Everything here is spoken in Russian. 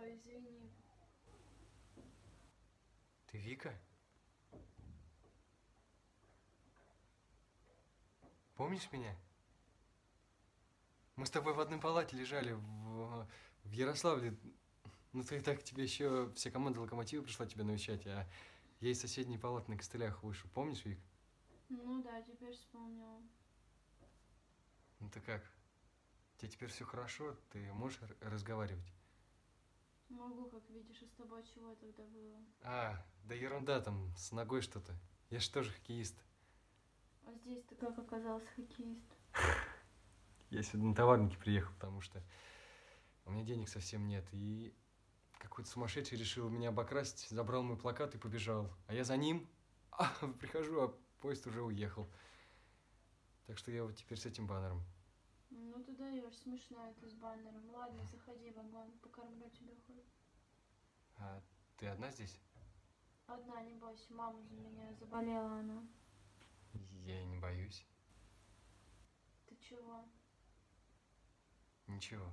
Ой, извини. Ты Вика? Помнишь меня? Мы с тобой в одной палате лежали в, в Ярославле. Ну ты так тебе еще вся команда локомотива пришла тебя навещать, а я из соседней палаты на костылях вышел. Помнишь, Вик? Ну да, теперь вспомнила. Ну ты как? Тебе теперь все хорошо? Ты можешь разговаривать? Могу, как видишь, а с тобой чего тогда было? А, да ерунда там, с ногой что-то. Я же тоже хоккеист. А здесь ты как оказался хоккеист? Я сюда на товарнике приехал, потому что у меня денег совсем нет. И какой-то сумасшедший решил меня обокрасть, забрал мой плакат и побежал. А я за ним, а, прихожу, а поезд уже уехал. Так что я вот теперь с этим баннером. Ну ты даешь, смешная ты с баннером. Ладно, заходи в вагон, покормлю тебя хоть. А ты одна здесь? Одна, не бойся, мама за меня, заболела она. Я и не боюсь. Ты чего? Ничего.